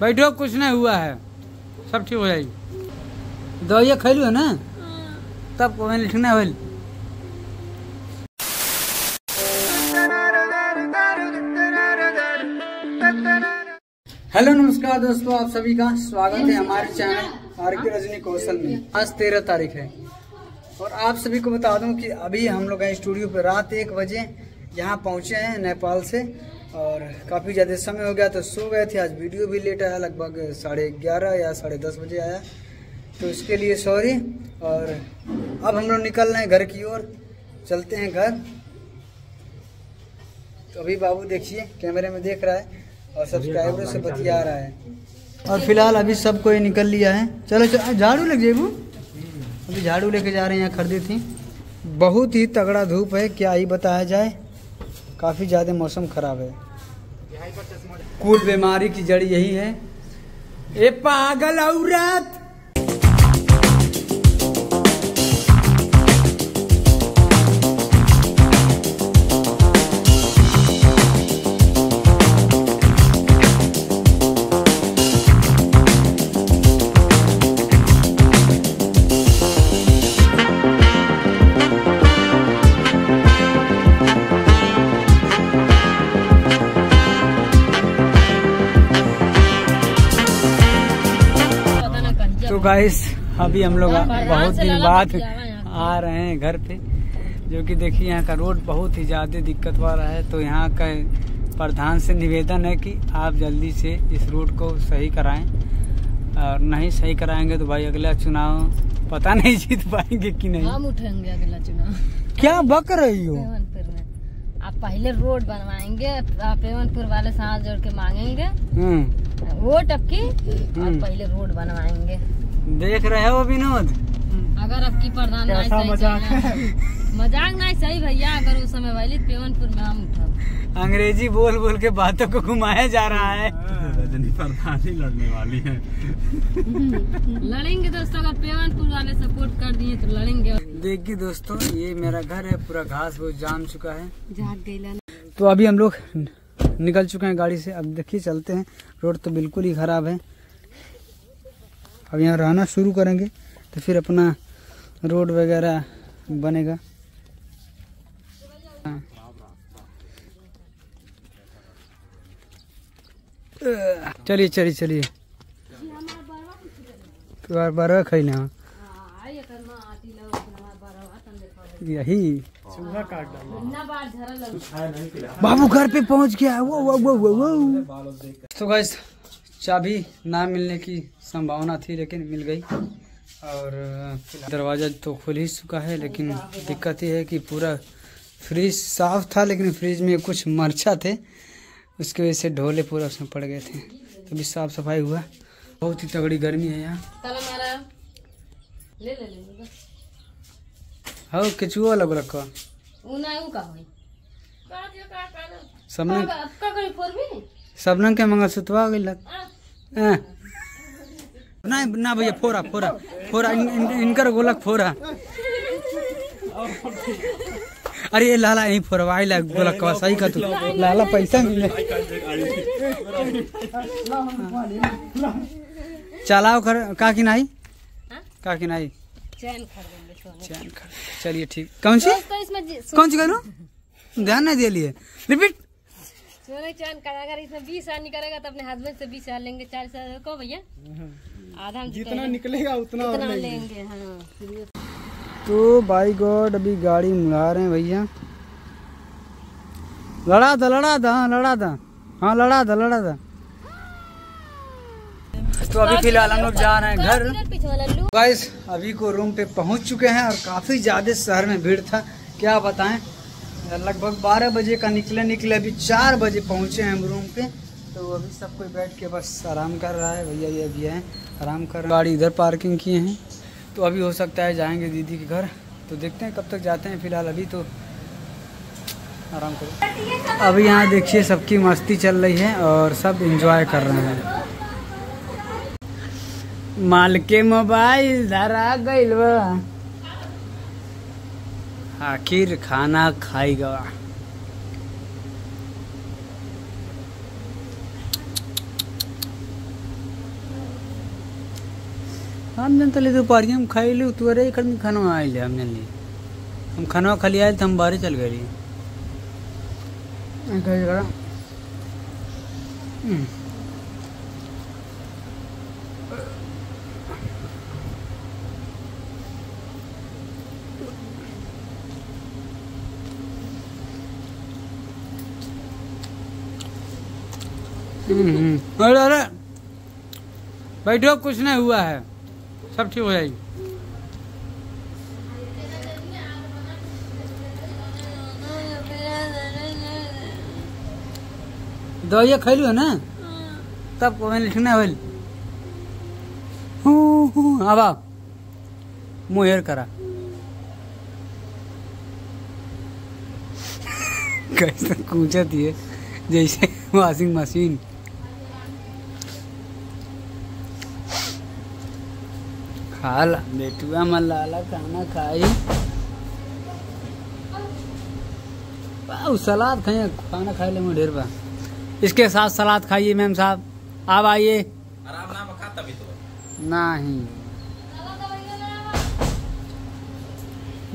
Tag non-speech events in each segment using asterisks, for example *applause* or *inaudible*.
बैठो कुछ नहीं हुआ है। सब ठीक हो जाएगी। दवाइया खैलू है ना? तब कोई लिखना है हेलो नमस्कार दोस्तों आप सभी का स्वागत है हमारे चैनल आर के रजनी कौशल में। आज तेरह तारीख है। और आप सभी को बता दूँ कि अभी हम लोग हैं स्टूडियो पे रात एक बजे यहाँ पहुँचे हैं नेपाल से। और काफ़ी ज़्यादा समय हो गया तो सो गए थे। आज वीडियो भी लेट आया लगभग साढ़े ग्यारह या साढ़े दस बजे आया। तो इसके लिए सॉरी। और अब हम लोग निकल रहे हैं घर की ओर। चलते हैं घर। तो अभी बाबू देखिए कैमरे में देख रहा है और सब्सक्राइबर से बतिया रहा है। और फ़िलहाल अभी सब कोई निकल लिया है। चलो झाड़ू लग जेबू अभी झाड़ू लेके जा रहे हैं यहाँ खरीदी थी। बहुत ही तगड़ा धूप है क्या ही बताया जाए। काफ़ी ज़्यादा मौसम खराब है। कुल बीमारी की जड़ यही है। ए पागल औरत! गाइस अभी हम लोग बहुत दिन बाद आ रहे हैं घर पे जो कि देखिए यहाँ का रोड बहुत ही ज़्यादा दिक्कत वाला है। तो यहाँ का प्रधान से निवेदन है कि आप जल्दी से इस रोड को सही कराएँ। और नहीं सही कराएँगे तो भाई अगला चुनाव पता *laughs* नहीं जीत पाएँगे कि नहीं। हम उठेंगे अगला चुनाव। क्या बक रही हो? आप पहले रोड बनवाएँगे आप पेवनपुर वाले से हाथ जोड़ के मांगेंगे। हम्म, वोट अब की? और हम्म। पहले रोड बनवाएँगे। देख रहे हो विनोद? अगर अब की प्रधान मज़ाक *laughs* मज़ाक नहीं सही भैया अगर उस समय वाली पेवनपुर में हम उठब। अंग्रेज़ी बोल बोल के बातों को घुमाया जा रहा है। *laughs* रजनी प्रधान ही लड़ने वाली है। *laughs* लड़ेंगे दोस्तों अगर पेवनपुर वाले सपोर्ट कर दिए तो लड़ेंगे। देखिए दोस्तों ये मेरा घर है पूरा घास बहुत जाम चुका है। तो अभी हम लोग निकल चुके हैं गाड़ी से। अब देखिए चलते हैं। रोड तो बिल्कुल ही खराब है। अब यहाँ रहना शुरू करेंगे तो फिर अपना रोड वगैरह बनेगा। चलिए चलिए चलिए। तो बार बार खैले हाँ यही। बाबू घर पे पहुँच गया। वो वो वो वो वो। तो गाइस चाबी ना मिलने की संभावना थी लेकिन मिल गई। और दरवाज़ा तो खुल ही चुका है लेकिन दिक्कत ये है कि पूरा फ्रिज साफ़ था लेकिन फ्रिज में कुछ मरचा थे। उसकी वजह से ढोले पूरा उसमें पड़ गए थे। तो अभी साफ़ सफ़ाई हुआ। बहुत ही तगड़ी गर्मी है यहाँ। ले ले ले हाँ केचुआ अलग रखा। सबने सबने के मंगल सुतवा गई लग हाँ। नहीं ना भैया फोरा फोरा फोरा इन, इन, इनकर गोलक फोरा। अरे ये लाला यही फोरवाई ला गोलक का सही का तू। लाला पैसा मिले चलाओ कर का की नहीं हाँ? का की नहीं चैन चलिए ठीक। कौन सी? सो- कौन सी करो ध्यान नहीं दे लिए रिपीट। सोने चैन का अगर इसमें बीस साल निकलेगा तो अपने हस्बैंड से बीस साल लेंगे चालीस साल को भैया? आधा जितना निकलेगा उतना उतना लेंगे। हाँ। तो बाई गॉड अभी गाड़ी मुड़ा रहे हैं भैया। लड़ा था लड़ा था हाँ लड़ा था। हाँ लड़ा था लड़ा था। तो अभी फ़िलहाल हम लोग जा रहे हैं घर। गाइस अभी को रूम पे पहुँच चुके हैं और काफ़ी ज़्यादा शहर में भीड़ था। क्या बताएँ? लगभग 12 बजे का निकले निकले, अभी चार बजे पहुँचे हैं हम रूम पे। तो अभी सब कोई बैठ के बस आराम कर रहा है, भैया ये अभी हैं, आराम कर गाड़ी इधर पार्किंग किए हैं। तो अभी हो सकता है जाएँगे दीदी के घर। तो देखते हैं कब तक जाते हैं, फ़िलहाल अभी तो आराम करो। अभी यहाँ देखिए सबकी मस्ती चल रही है और सब इंजॉय कर रहे हैं। माल के मोबाइल धरा बा। आखिर खाना खाएगा। हम जन तले तो पारी हम खाई ली तुअरे एक आदमी खाना आए ले हम जन ली। हम खाना खा लिया तो हम बाहर चल गए। हम्म। अरे अरे बैठो, कुछ नहीं हुआ है। सब ठीक हो जाएगी। दवाइया खैलू है ना? तब को लिखना है अब हेर करा। *laughs* कैसे कूचती है जैसे वॉशिंग मशीन। खाला। बेटुआ मलाला खाना खाई। सलाद खाइए खाना खाए ले ढेर बा। इसके साथ सलाद खाइए मैम साहब। आप आइए। नहीं।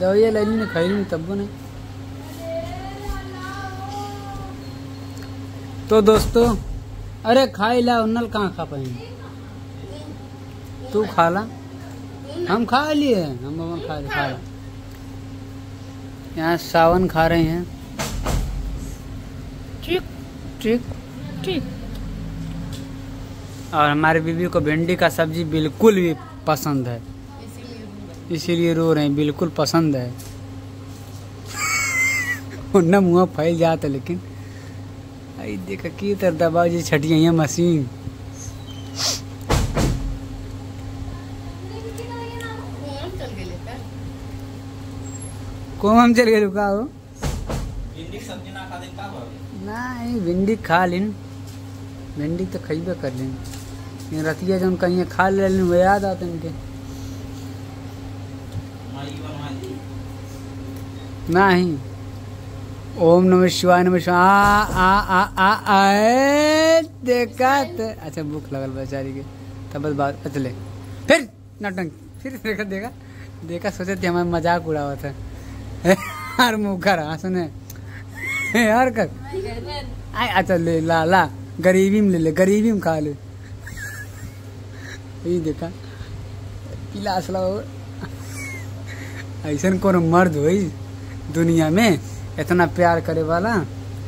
दवाइया लेनी ने खाई नहीं, तब नहीं। तो दोस्तों, अरे खाई ला, नल कहाँ खा पाएँगे? तू खा ला हम खा लिए हम हम खा लिए खा यहाँ सावन खा रहे हैं। ठीक। ठीक। ठीक। और हमारे बीबी को भिंडी का सब्ज़ी बिल्कुल भी पसंद है। इसीलिए रो रहे हैं बिल्कुल पसंद है। *laughs* उन्ना मुँह फैल जाता लेकिन। आई देखा की तर दबा जी छटिया मशीन। को हम चल गए रुका हो भिंडी सब्ज़ी ना खा दे का भावे नहीं भिंडी खा लिन भिंडी तो खइबे कर लिन ये रतिया जौन कहीं खा ले वो याद आते इनके। दी नहीं। ओम नमः शिवाय नमः शिवाय। आ आ आ आ आए देखा तो अच्छा भूख लगल बेचारी के। तब बस बात चले फिर नटंग। फिर देखा देखा। देखा सोचे थे हमारे मज़ाक उड़ा हुआ था *laughs* यार मुँह कर हंसने यार *laughs* कर। आय अच्छा ले, ला ला। गरीबी में ले ले, गरीबी में खा ले। *laughs* यही देखा। पिलास लगाओ ऐसा कौन मर्द हो दुनिया में, इतना प्यार करे वाला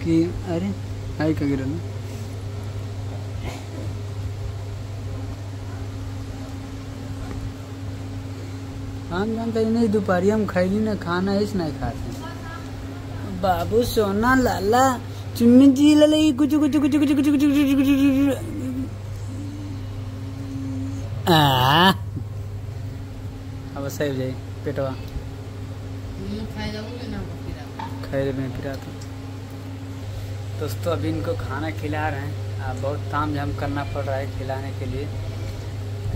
कि, अरे आई का गिरल हम जानते ही नहीं दोपहरिया में खैली ना खाना इस नहीं खाते बाबू सोना लाला, चुन्नी जी लले कुछ कुछ कुछ कुछ कुछ कुछ कुछ कुछ आ? अब सही हो जाए, पेटवा। खैर में फिरा था दोस्तों, अभी इनको खाना खिला रहे हैं। बहुत ताम झाम करना पड़ रहा है खिलाने के लिए।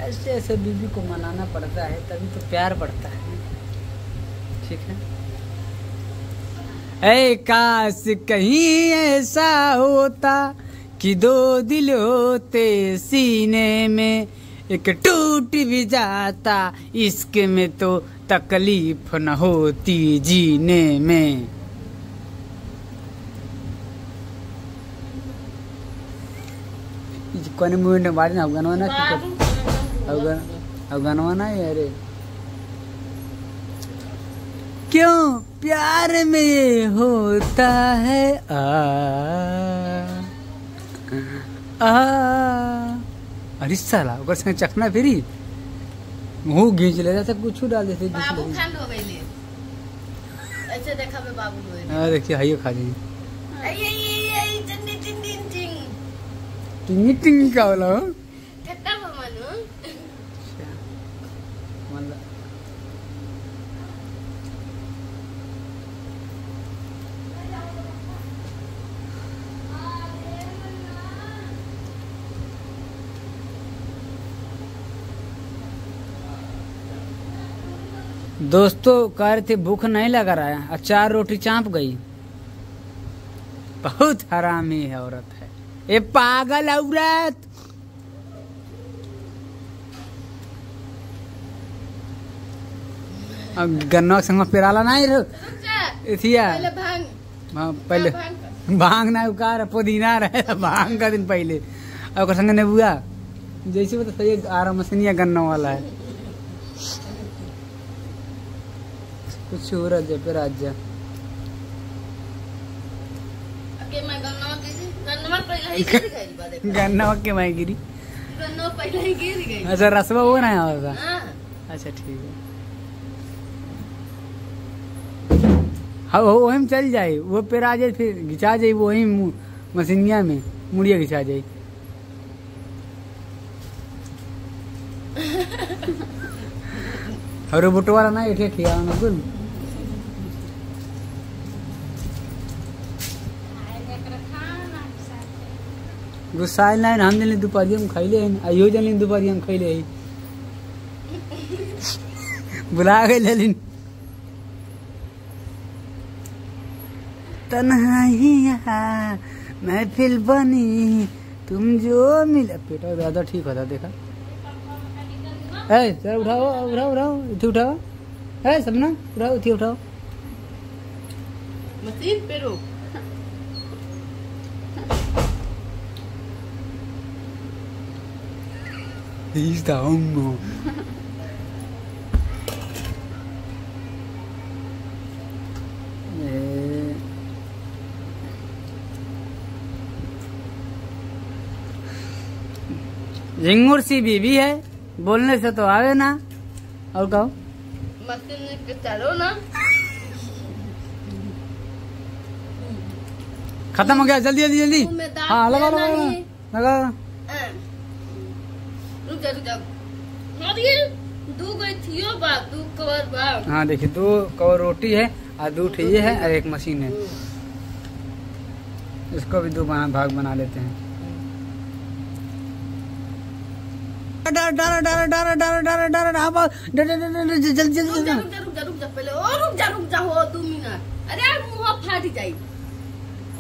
ऐसे ऐसे बीवी को मनाना पड़ता है, तभी तो प्यार बढ़ता है। ठीक है? ऐ काश कहीं ऐसा होता कि दो दिल होते सीने में, एक टूट भी जाता, इश्क में तो तकलीफ़ न होती जीने में। कोने मूवी बाड़ी ना अफगानवा ना अफगान अफगानवा ना है अरे क्यों प्यार में होता है? आ आ। अरे साला ओकर संग चखना फिरी। मुँह घींच ले जैसे कुछ डाल देते बाबू ले खान हो गई ऐसे देखा मैं बाबू हो गई हाँ देखिए हाइयो खा ली आई आई आई आई चंदी चिंदी चिंग टिंगी टिंगी का बोला हो ठट्टा मानो मतलब दोस्तों कह रहे थे भूख नहीं लगा रहा है। चार रोटी चाप गई। बहुत हरामी है औरत है। ये पागल औरत! गन्ना के संग पेराला नहीं रो रुक जा इथिया। पहले भाँग हाँ, पहले भाँग ना उकार पुदीना रहे भाँग का दिन पहले। और संग नेबुआ जैसे वो तो सही आरा मशीनिया गन्ना वाला है। कुछ हो है पे राज्य गन्ना के ही मैं गिरी? गन्ना पहले ही गिर गई। अच्छा रसवा वो ना होगा हाँ। अच्छा ठीक है। हाँ वो वही चल जाए। वो पेड़ आ जाए फिर घिचा जाए वही मु- मशीनिया में मुड़िया घिंचा जाए। *laughs* अरे बुटो वाला ना एठे ठिया बिल्कुल गुस्साइल नहीं हम जल्दी दोपहरिया में खैले हैं आइयो जल्दी दोपहरिया में खैले हैं बुला गए लेलिन तन्हाइया महफिल बनी. तुम जो मिला. पेटा ज़्यादा ठीक होता, देखा. ए चल उठाओ उठाओ उठाओ इथे उठाओ ए सबना उठाओ इथे उठाओ मशीन पे रोक He's the homo. Eh, झिंगुर सी बीबी है बोलने से तो आवे ना और कहो मशीन चलो ना खत्म हो गया जल्दी जल्दी जल्दी हाँ लगा लगा। लगा दू बा दू कवर बा हाँ देखिए दो कवर रोटी है और दो ठे ये है और एक मशीन है इसको भी दो बना भाग बना लेते हैं डार डार डार डार डार डार डार हाँ, डर- डर- डर- डर- जल्दी जल्दी रुक जा रुक जा रुक पहले ओ रुक जा रुक जा हो दू मिनट अरे मुँह फाट जाई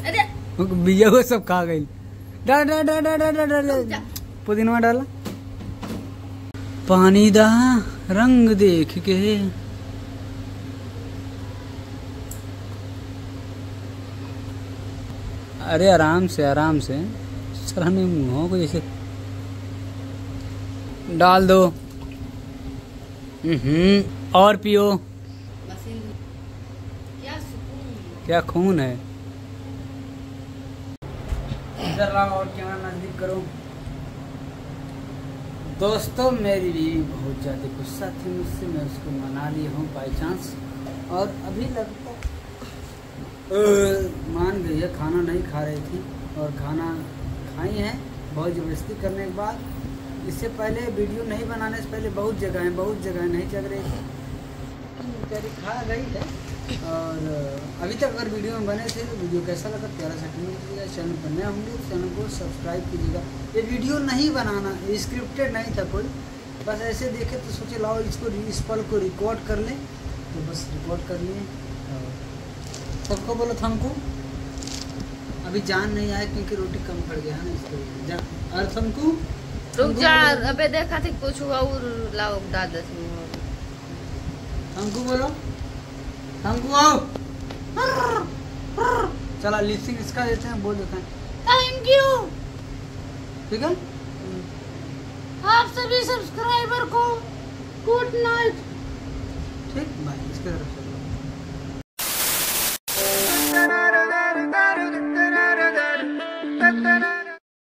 अरे बिया वो सब खा गई डार डार डार डार डार डार रुक जा डार पुदीना डाला पानी दा रंग देख के। अरे आराम से आराम से। सराहने मुंहों को जैसे डाल दो। हम्म और पियो। क्या क्या खून है? इधर और कैमरा नज़दीक करो। दोस्तों, मेरी बीवी बहुत ज़्यादा गुस्सा थी मुझसे। मैं उसको मना लिया हूँ बाई चांस और अभी लगता मान गई है खाना नहीं खा रही थी। और खाना खाई है, बहुत ज़बरदस्ती करने के बाद। इससे पहले वीडियो नहीं बनाने से पहले बहुत जगह है बहुत जगह नहीं चल रही थी। बेचारी खा गई है। और अभी तक अगर वीडियो में बने थे तो वीडियो कैसा लगा? प्यारा सा कमेंट कीजिएगा चैनल पर नए होंगे तो चैनल को सब्सक्राइब कीजिएगा। ये वीडियो नहीं बनाना स्क्रिप्टेड नहीं था कोई। बस ऐसे देखे तो सोचे लाओ इसको इस पल को रिकॉर्ड कर लें। तो बस रिकॉर्ड कर लिए। सबको बोलो था हमको अभी जान नहीं आया क्योंकि रोटी कम पड़ गया है ना इसको जा और हमको रुक जा अबे देखा थी कुछ हुआ और लाओ डाल हमको बोलो। अंकु आओ। चला लिपसिंग इसका देते हैं? बोल देते हैं। थैंक यू ठीक है? आप सभी सब्सक्राइबर को गुड नाइट ठीक बाय इसके तरफ़